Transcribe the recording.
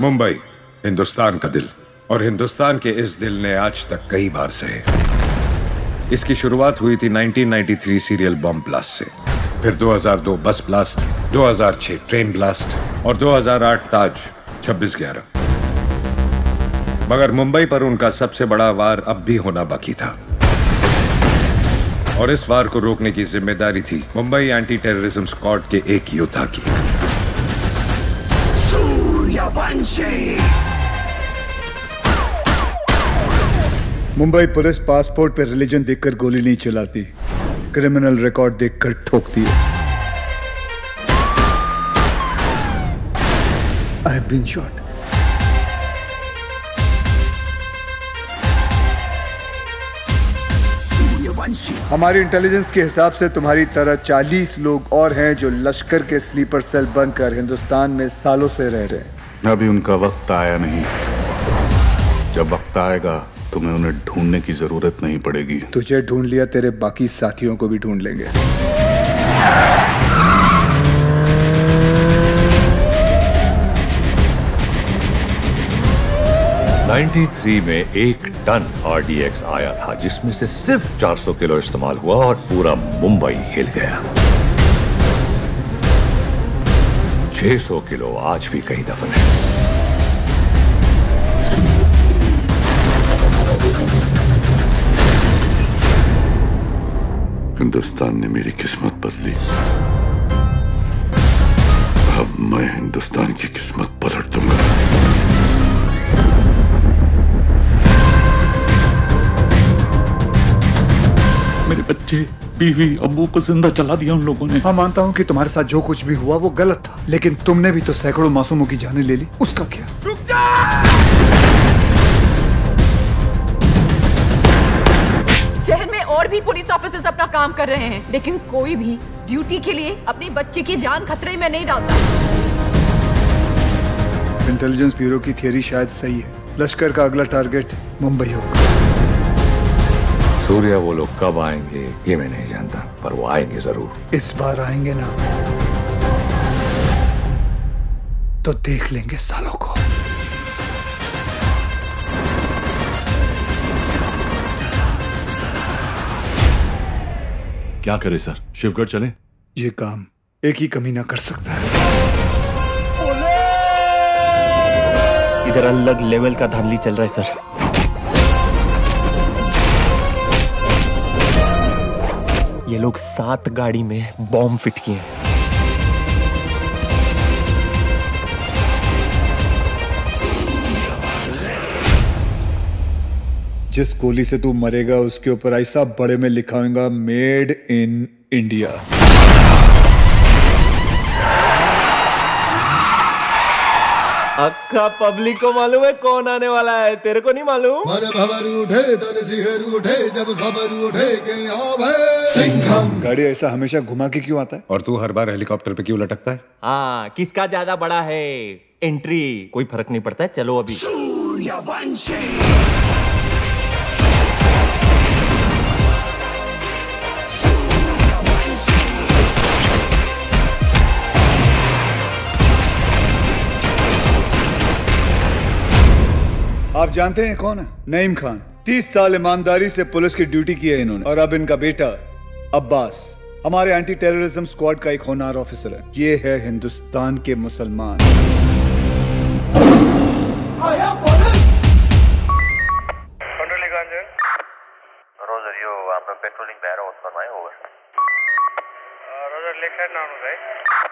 मुंबई, हिंदुस्तान का दिल। और हिंदुस्तान के इस दिल ने आज तक कई बार सहे। इसकी शुरुआत हुई थी 1993 सीरियल बॉम्ब ब्लास्ट से। फिर 2002 बस ब्लास्ट 2006 ट्रेन ब्लास्ट, और 2008 ताज 26 ग्यारह। मगर मुंबई पर उनका सबसे बड़ा वार अब भी होना बाकी था। और इस वार को रोकने की ज़िम्मेदारी थी मुंबई एंटी टेररिज्म स्क्वाड के एक योद्धा की। मुंबई पुलिस पासपोर्ट पे रिलीजन देखकर गोली नहीं चलाती। क्रिमिनल रिकॉर्ड देखकर ठोकती है। आई हैव बीन शॉट हमारी इंटेलिजेंस के हिसाब से तुम्हारी तरह 40 लोग और हैं जो लश्कर के स्लीपर सेल बनकर हिंदुस्तान में सालों से रह रहे हैं। अभी उनका वक्त आया नहीं। जब वक्त आएगा तुम्हें उन्हें ढूँढने की ज़रूरत नहीं पड़ेगी। तुझे ढूंढ लिया तेरे बाकी साथियों को भी ढूंढ लेंगे। 93 में एक टन आरडीएक्स आया था जिसमें से सिर्फ़ 400 किलो इस्तेमाल हुआ और पूरा मुंबई हिल गया। 600 किलो आज भी कहीं दफन है। हिंदुस्तान ने मेरी किस्मत बदली। अब मैं हिंदुस्तान की किस्मत पलट दूँगा। मेरे बच्चे बीवी अब्बू को ज़िंदा चला दिया उन लोगों ने। हाँ मानता हूँ कि तुम्हारे साथ जो कुछ भी हुआ वो गलत था। लेकिन तुमने भी तो सैकड़ों मासूमों की जाने ले ली। उसका क्या? रुक जा! शहर में और भी पुलिस ऑफिसर्स अपना काम कर रहे हैं। लेकिन कोई भी ड्यूटी के लिए अपने बच्चे की जान खतरे में नहीं डालता। इंटेलिजेंस ब्यूरो की थियरी शायद सही है। लश्कर का अगला टारगेट मुंबई होगा। सूर्या वो लोग कब आएँगे ये मैं नहीं जानता पर वो आएँगे ज़रूर। इस बार आएँगे ना तो देख लेंगे सालों को। क्या करे सर? शिवगढ़ चले? ये काम एक ही कमीना कर सकता है। इधर अलग लेवल का धांधली चल रहा है सर। ये लोग सात गाड़ी में बॉम्ब फिट किए जिस गोली से तू मरेगा, उसके ऊपर ऐसा बड़े में लिखा made in India aka public को मालूम है कौन आने वाला है? तेरे को नहीं मालूम? मन भवर उठे तन सिंह उठे जब खबर उठे के सिंघम। गाड़ी ऐसा हमेशा घुमा के क्यों आता है? और तू हर बार हेलीकॉप्टर पे क्यों लटकता है? हाँ किसका ज़्यादा बड़ा है? एंट्री। कोई फ़र्क नहीं पड़ता है चलो अभी। आप जानते हैं कौन है? नईम खान। तीस साल ईमानदारी से पुलिस की ड्यूटी की है इन्होंने। और अब इनका बेटा अब्बास। हमारे एंटी टेररिज्म स्क्वाड का एक होनार ऑफिसर है। ये है हिंदुस्तान के मुसलमान। petroling Barrow, over. Uh, Roger, left hand down, right?